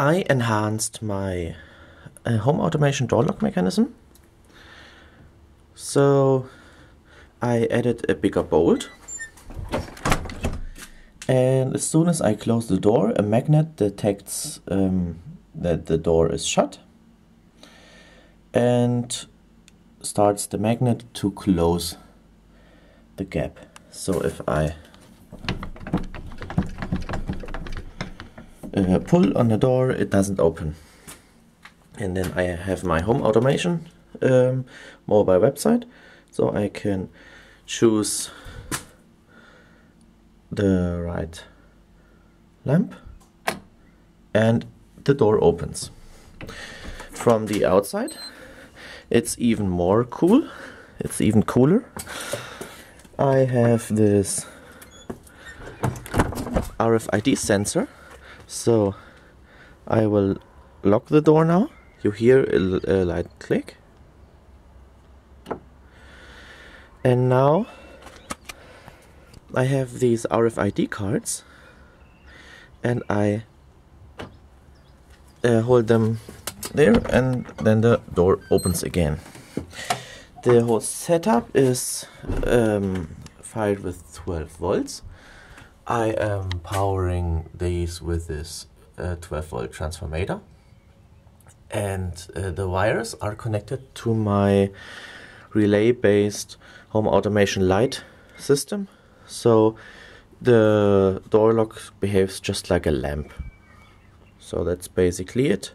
I enhanced my uh, home automation door lock mechanism. So I added a bigger bolt. And as soon as I close the door, a magnet detects um, that the door is shut and starts the magnet to close the gap. So if I uh, pull on the door, it doesn't open. And then I have my home automation um, mobile website, so I can choose the right lamp and the door opens. From the outside, it's even more cool. It's even cooler. I have this RFID sensor. So I will lock the door now. You hear a, a light click. And now I have these RFID cards and I uh, hold them there and then the door opens again. The whole setup is um, fired with 12 volts. I am powering these with this uh, 12 volt transformator. And uh, the wires are connected to my relay based home automation light system. So the door lock behaves just like a lamp. So that's basically it